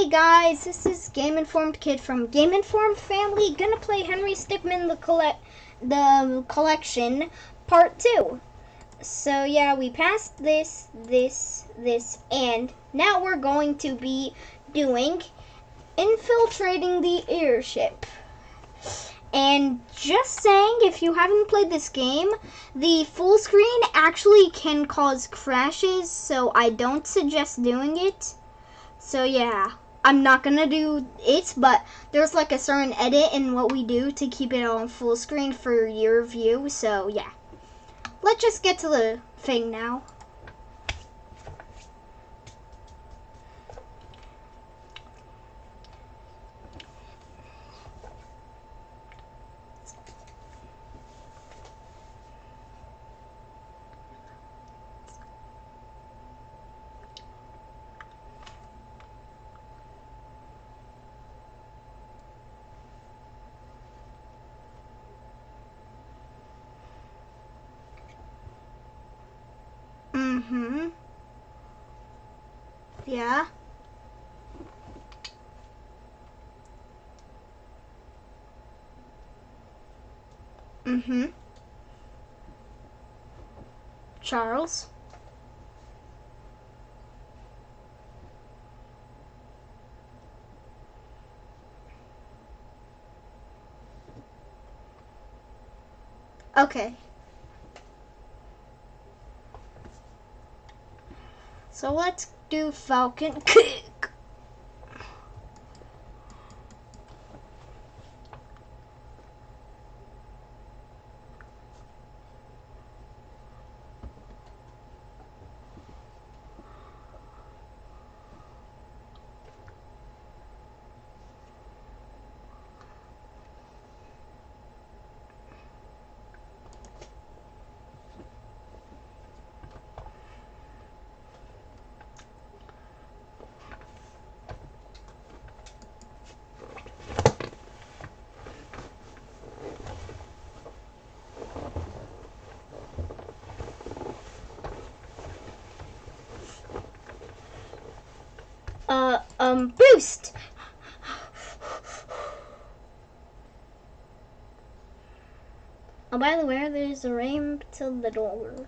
Hey guys, this is Game Informed Kid from Game Informed Family. Gonna play Henry Stickmin the collect the collection part two. So yeah, we passed this, this, this, and now we're going to be doing infiltrating the airship. And just saying, if you haven't played this game, the full screen actually can cause crashes, so I don't suggest doing it. So yeah, I'm not gonna do it, but there's like a certain edit in what we do to keep it on full screen for your view. So yeah, let's just get to the thing now. Mm-hmm. Yeah. Mm-hmm. Charles. Okay. So let's do Falcon Kick. Uh, um, boost. Oh, by the way, there's a ramp to the door.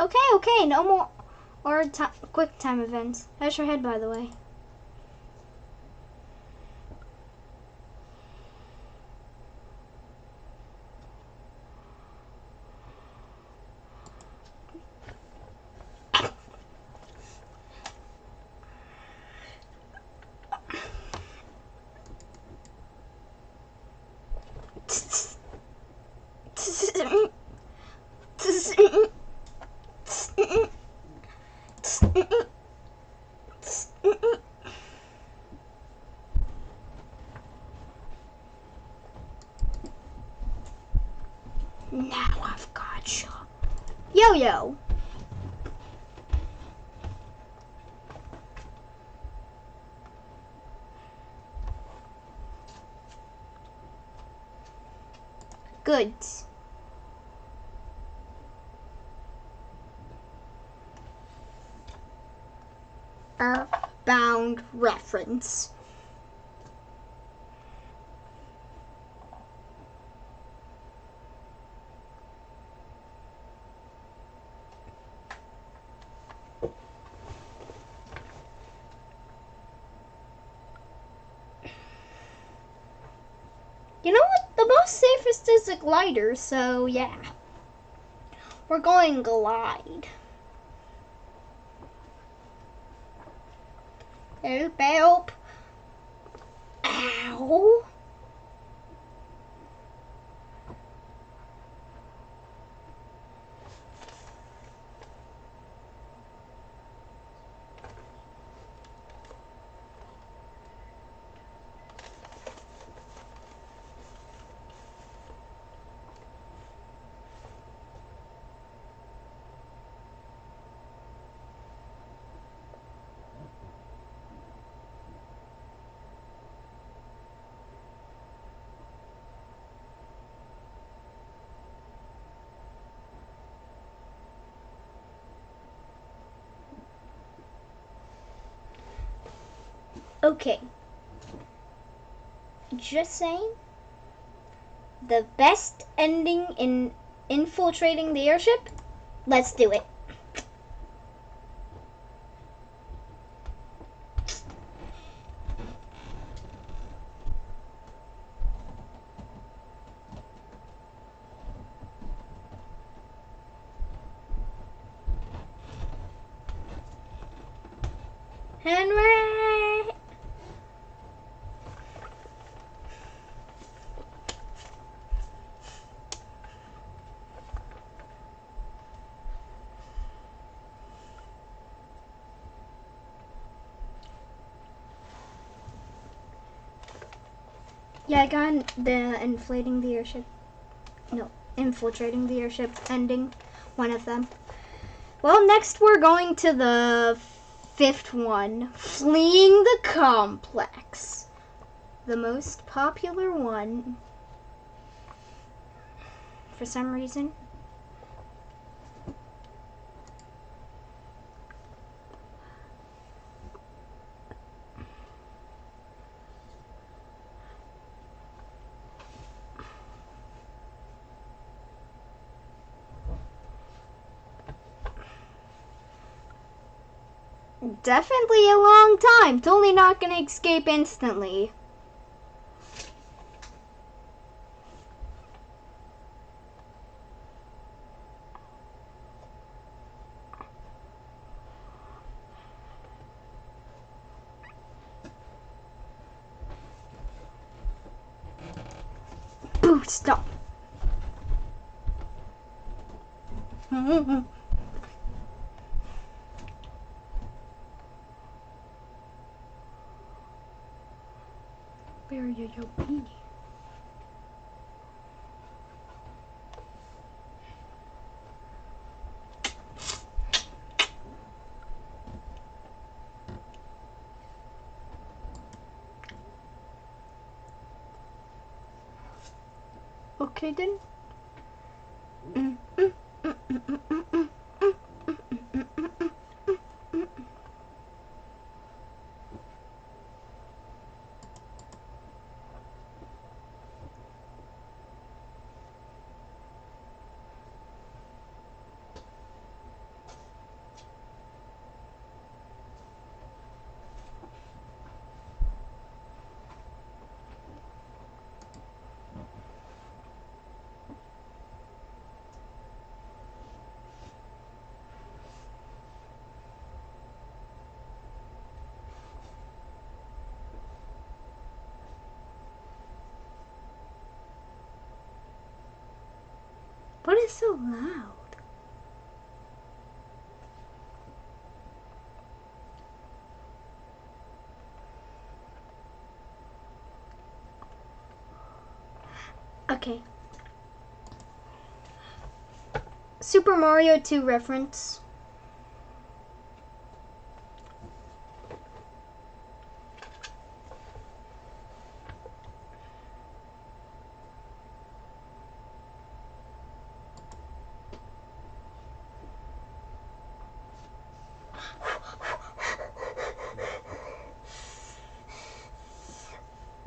Okay, okay, no more or quick time events. How's your head, by the way? Now I've got you. Yo yo. Good. Earthbound reference. You know what? The most a glider, so yeah. We're going glide. Help, help. Ow. Okay. Just saying. The best ending in infiltrating the airship? Let's do it. Henry! Yeah, I got the inflating the airship. No, infiltrating the airship ending. One of them. Well, next we're going to the fifth one fleeing the complex. The most popular one. For some reason. Definitely a long time. Totally not gonna escape instantly. Stop. Jaden loud? Okay. Super Mario 2 reference.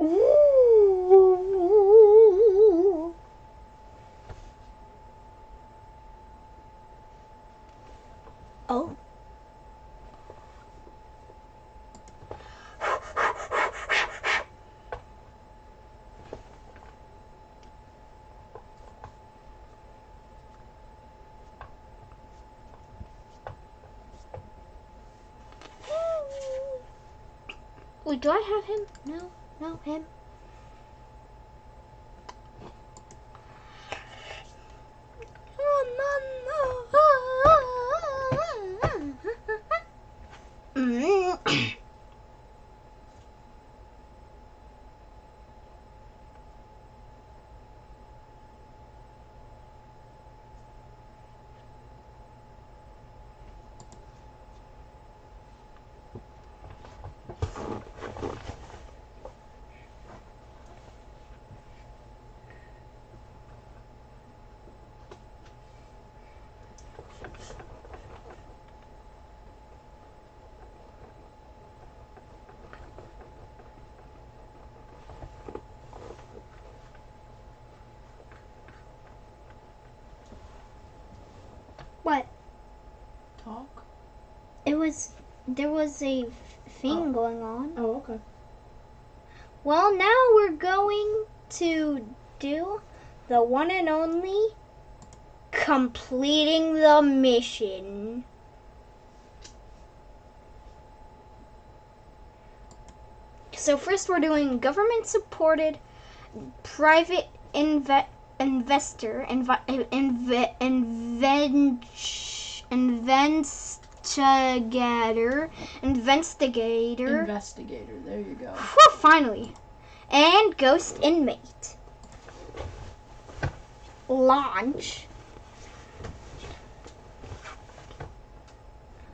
Ooh. Oh. Wait, do I have him? No, no, him. Talk? It was there was a thing Oh. going on. Oh, okay. Well, now we're going to do the one and only completing the mission. So first we're doing government supported private inve- investor inv- inve- inven- investigator investigator Investigator. There you go. Whew, finally. And Ghost Inmate. Launch.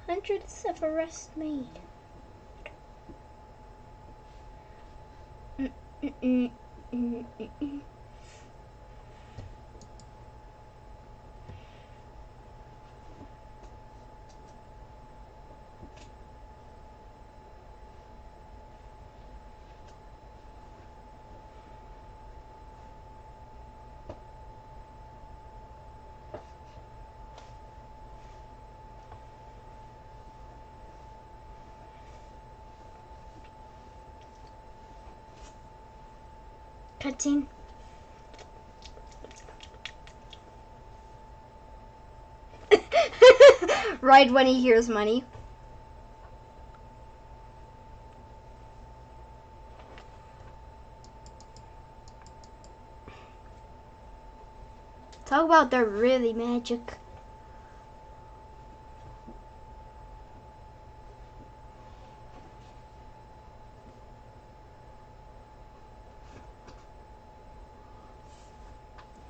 Hundreds of arrests made. Mm, mm, mm, Cutscene. right when he hears money. Talk about they're really magic.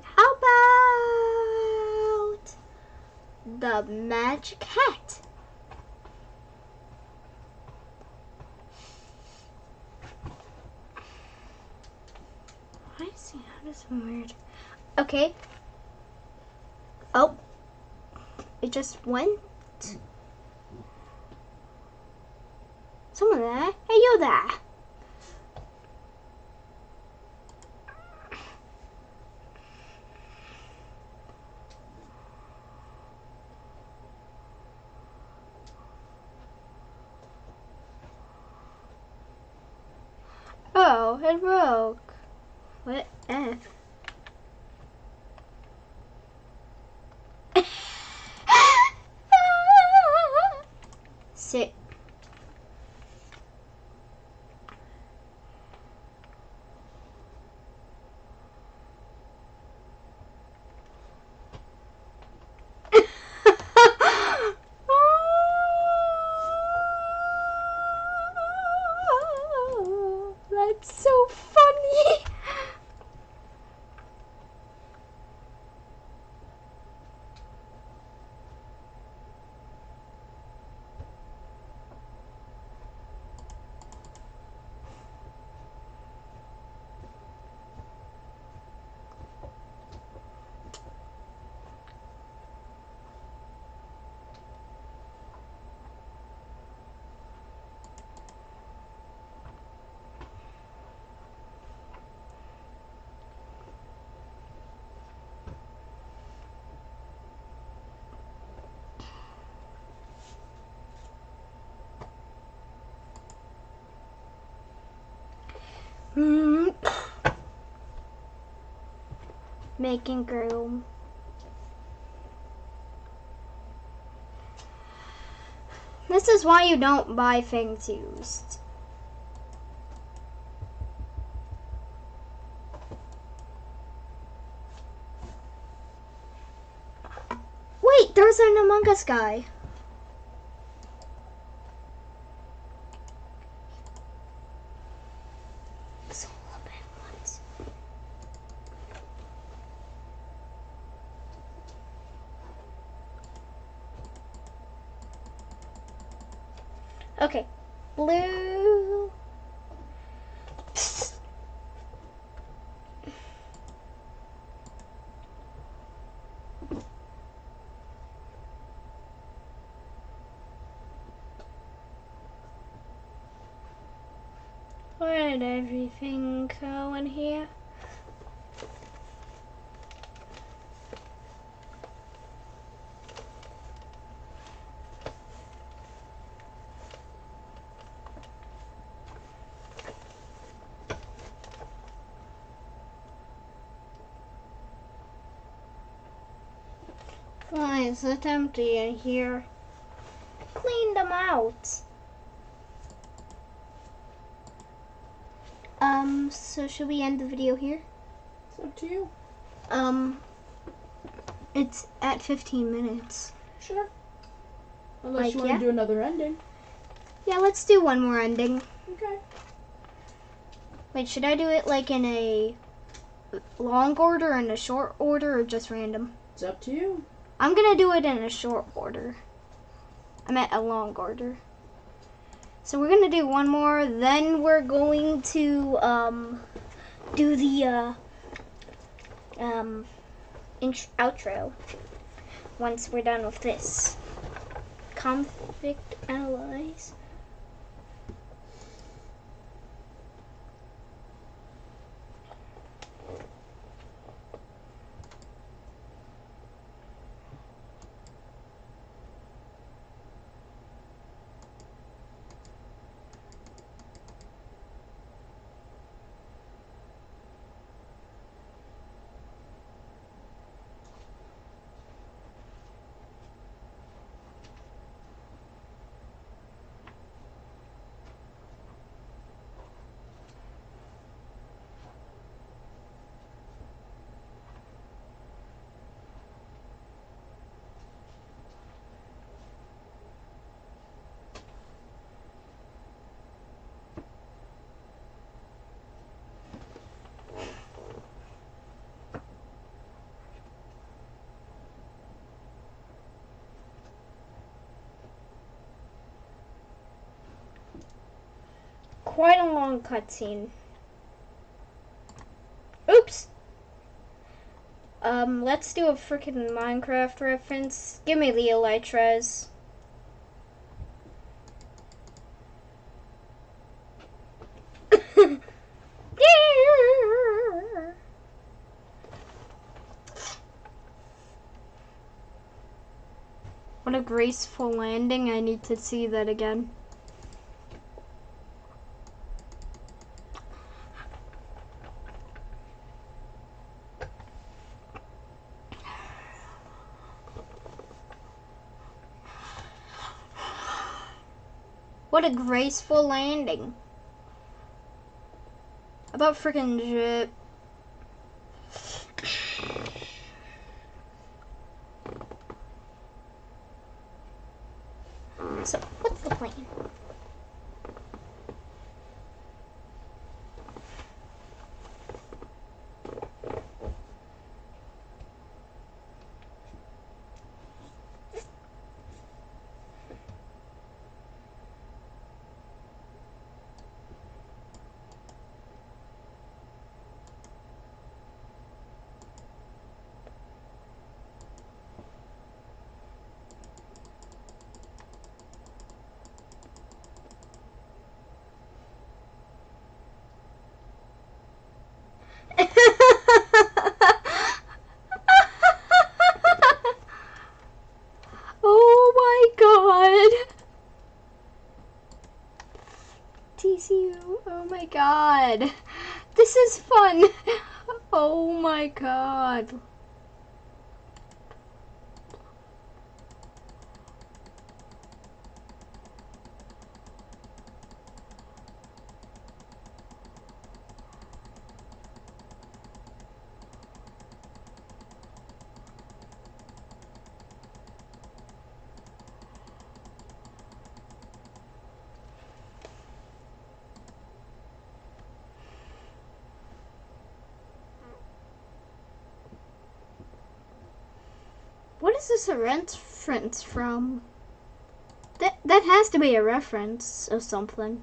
How about the magic hat? Why is he out of some weird? Okay. Oh. It just went. Someone there? Hey, you there? Oh, it broke. What F? Sit. That's so funny. Mm. Mm. Making room. This is why you don't buy things used. Wait, there's an Among Us guy. Okay, blue. Where did everything go in here? Why is it empty in here? Clean them out. Um, so should we end the video here? It's up to you. Um, it's at 15 minutes. Sure. Unless Like, you want yeah. to do another ending. Yeah, let's do one more ending. Okay. Wait, should I do it like in a long order, in a short order, or just random? It's up to you. I'm gonna do it in a short order. I meant a long order. So we're gonna do one more, then we're going to um do the uh um outro once we're done with this. Convict Allies. Quite a long cutscene. Oops. Um, let's do a freaking Minecraft reference. Give me the Elytras. What a graceful landing. I need to see that again. What a graceful landing. About freaking shit. So, what's the plan? oh my god. TCU, oh my god. This is fun. Oh my god. Reference from? That that has to be a reference of something.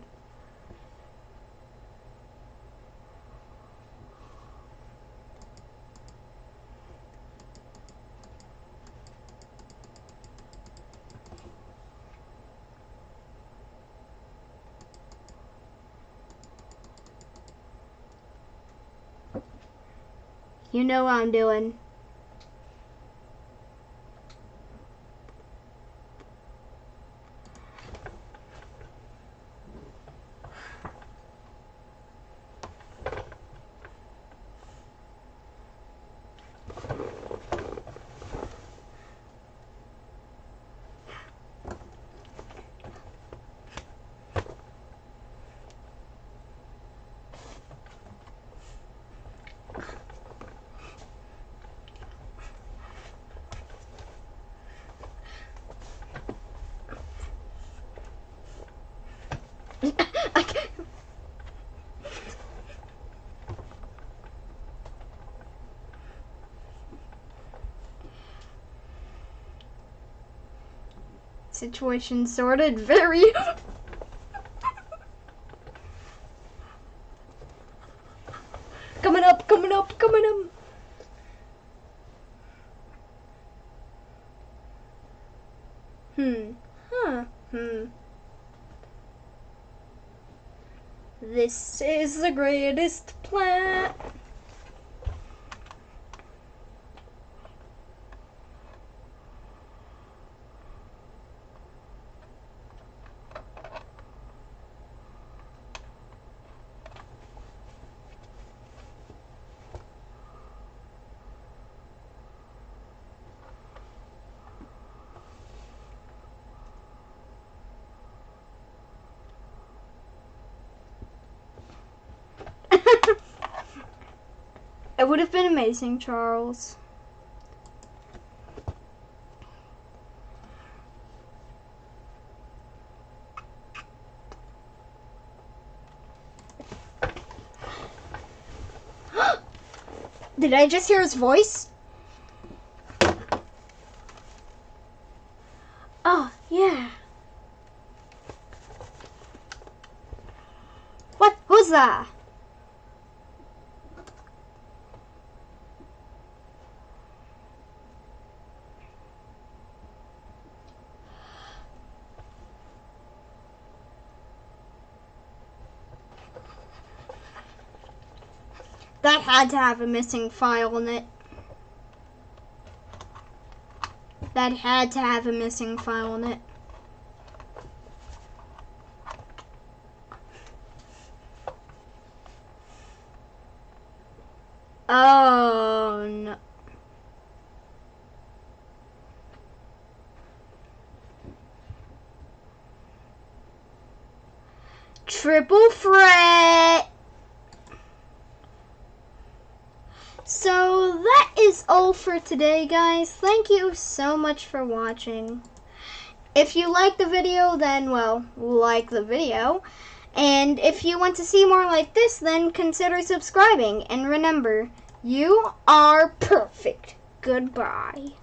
You know what I'm doing. Okay. Situation sorted very. coming up, coming up, coming up. Hmm. Huh. Hmm. This is the greatest plan. It would have been amazing, Charles. Did I just hear his voice? Oh, yeah. What? Who's that? That had to have a missing file in it. That had to have a missing file in it. Oh no. Triple threat. So that is all for today, guys. Thank you so much for watching. If you like the video, then, well, like the video. And if you want to see more like this, then consider subscribing. And remember, you are perfect. Goodbye.